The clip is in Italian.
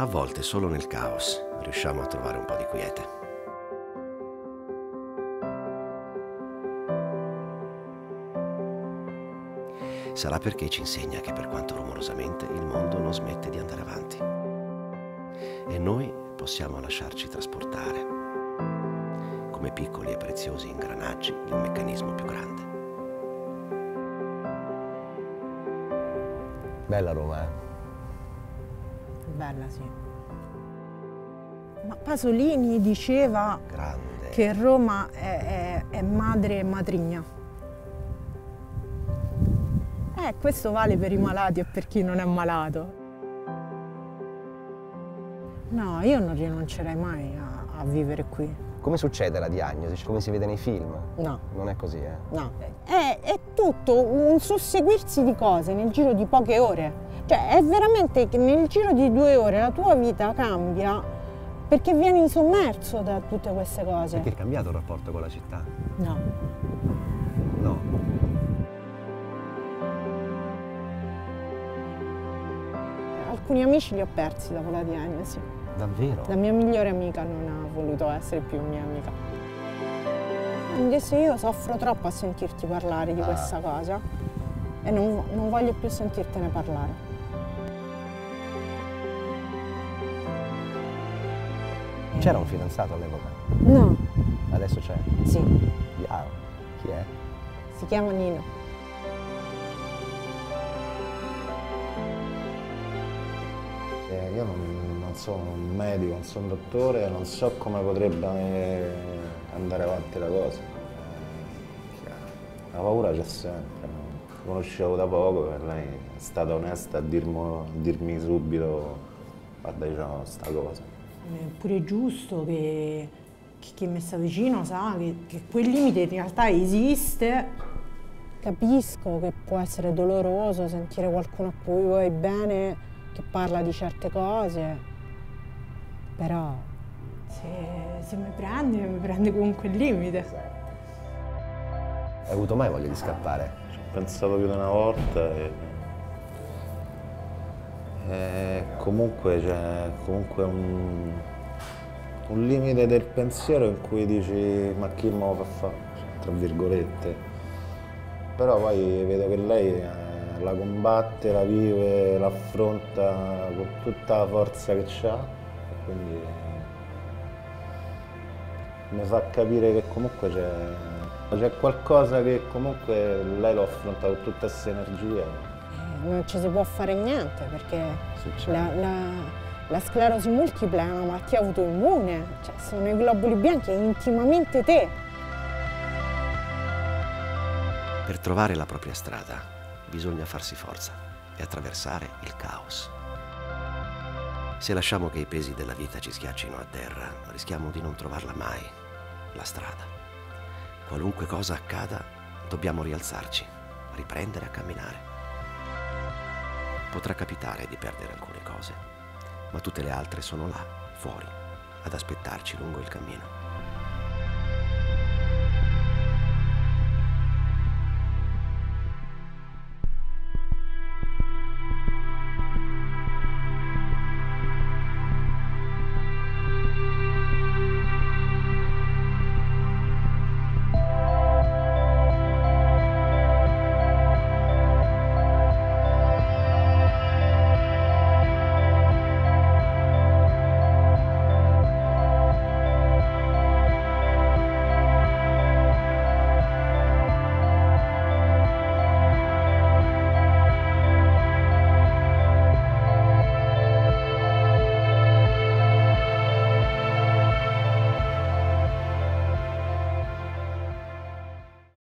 A volte solo nel caos riusciamo a trovare un po' di quiete. Sarà perché ci insegna che per quanto rumorosamente il mondo non smette di andare avanti. E noi possiamo lasciarci trasportare come piccoli e preziosi ingranaggi di un meccanismo più grande. Bella Roma, eh? Bella, sì. Ma Pasolini diceva Grande. che Roma è, è- è madre e matrigna. Eh, questo vale per i malati e per chi non è malato. No, io non rinuncerei mai a, a vivere qui. Come succede la diagnosi? Come si vede nei film? No. Non è così, eh? No, è, è tutto un susseguirsi di cose nel giro di poche ore. Cioè, è veramente che nel giro di due ore la tua vita cambia perché vieni sommerso da tutte queste cose. Perché è cambiato il rapporto con la città? No. No. Alcuni amici li ho persi dopo la diagnosi. Davvero? La mia migliore amica non ha voluto essere più mia amica. Mi disse io soffro troppo a sentirti parlare di Ah. questa cosa e non, non voglio più sentirtene parlare. C'era un fidanzato all'epoca? No, Adesso c'è? sì, Ah, chi è? si chiama Nino. Eh, io non, non sono un medico, non sono un dottore, non so come potrebbe eh, andare avanti la cosa. Eh. La paura c'è sempre. La conoscevo da poco e lei è stata onesta a dirmo- a dirmi subito guarda diciamo sta cosa. È pure giusto che, che chi mi sta vicino sa che, che quel limite in realtà esiste. Capisco che può essere doloroso sentire qualcuno a cui vuoi bene che parla di certe cose, però se, se mi prende, mi prende con quel limite. Hai avuto mai voglia di scappare? Ci ho pensato più di una volta e, e comunque c'è comunque un, un limite del pensiero in cui dici ma chi me lo fa fare, tra virgolette. Però poi vedo che lei la combatte, la vive, l'affronta con tutta la forza che ha e quindi mi fa capire che comunque c'è, c'è qualcosa che comunque lei lo affronta con tutta questa energia. Eh, Non ci si può fare niente perché Succede. la, la- la sclerosi multipla è una malattia autoimmune, cioè sono i globuli bianchi, è intimamente te. Per trovare la propria strada bisogna farsi forza e attraversare il caos. Se lasciamo che i pesi della vita ci schiaccino a terra, rischiamo di non trovarla mai, la strada. Qualunque cosa accada, dobbiamo rialzarci, riprendere a camminare. Potrà capitare di perdere alcune cose, ma tutte le altre sono là, fuori, ad aspettarci lungo il cammino.